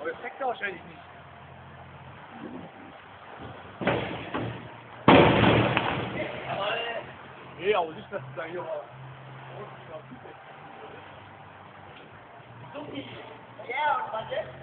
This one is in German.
Aber das checkt er wahrscheinlich nicht. Genau, nicht das gleiche. Supi! Ja, und was jetzt?